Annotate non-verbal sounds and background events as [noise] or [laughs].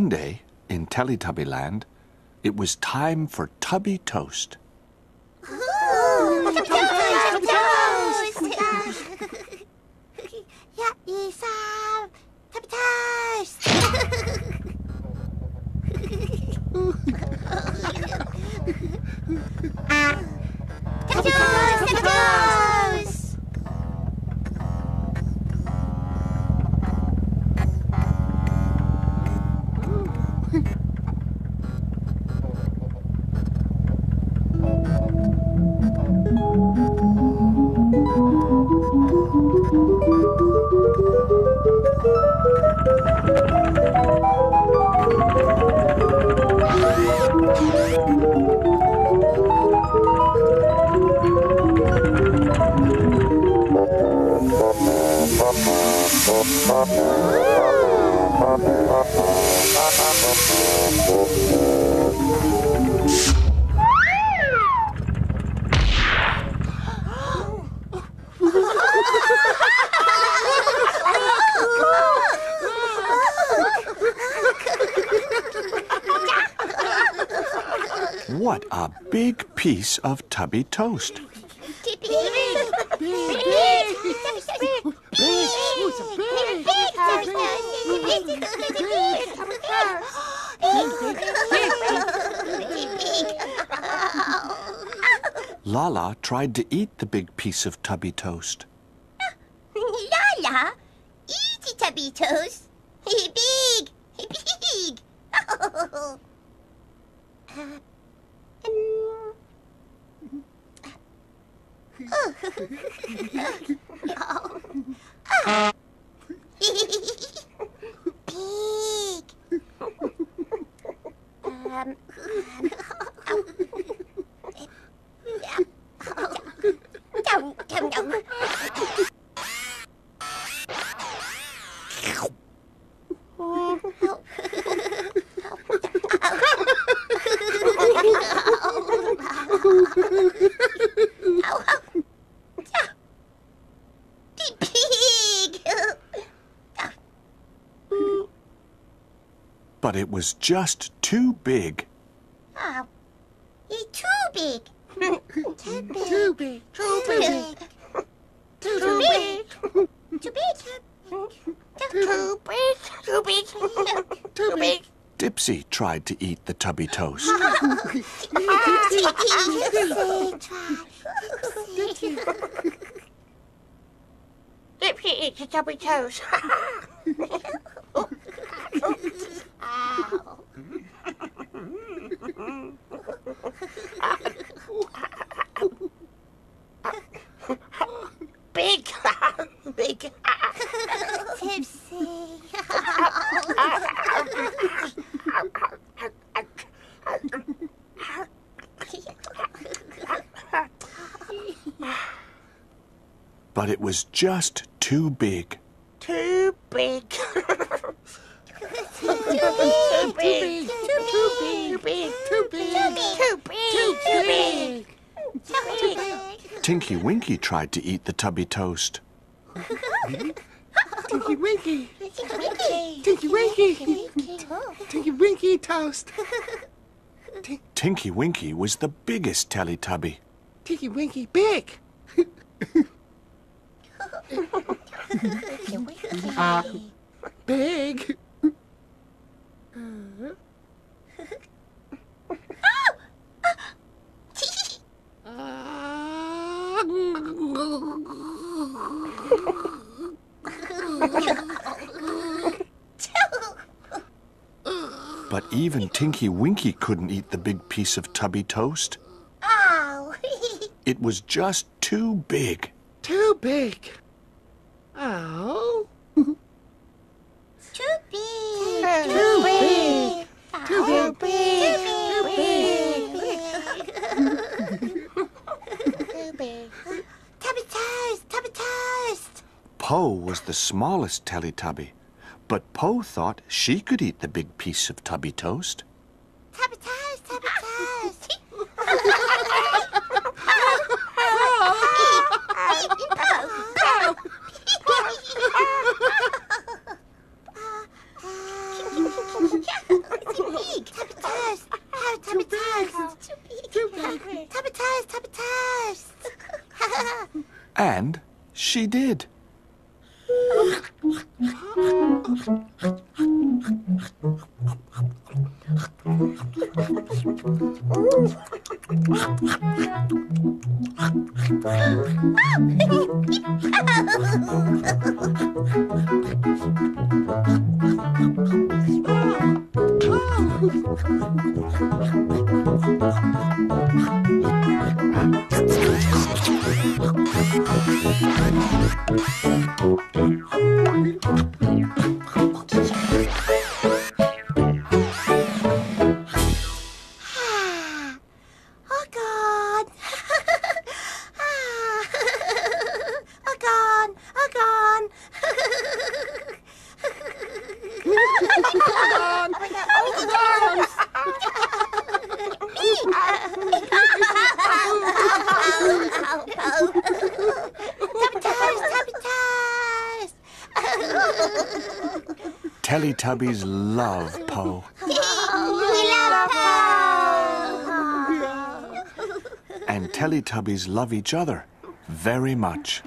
One day, in Teletubby Land, it was time for Tubby Toast. [laughs] What a big piece of Tubby Toast big, big. Big, big big. Laa-Laa tried to eat the big piece of tubby toast. Laa-Laa, eat tubby toast. [laughs] Big, big. Oh. Uh, um. oh. Pig. Um, Chồng, chồng, chồng. Oh, But it was just too big. Oh, you're too big. Too big. Too big. Too big. Too big. Too big. Too big. Too big. Too big. Dipsy tried to eat the Tubby Toast. Dipsy eats a tubby toast. Big. [laughs] big. Dipsy. But it was just too big. Too big. [laughs] Too big. Too big. Too big. Too big. Too big. Too big. Too big. Tinky Winky tried to eat the Tubby Toast. Tinky Winky. Tinky Winky. Tinky Winky Tinky Winky toast. Tinky Winky toast! Tinky Winky was the biggest Teletubby. Tinky Winky big. Big. But even Tinky Winky couldn't eat the big piece of Tubby Toast. Ow. Oh. [laughs] It was just too big. Too big. Oh. Too big. Too big. Too Too big. Too big. Tubby toast. Tubby toast. Po was the smallest Teletubby, but Po thought she could eat the big piece of Tubby Toast. Tubby toast. Tubby toast. [laughs] [laughs] she did. [laughs] Teletubbies love Po. we love And Teletubbies love each other very much.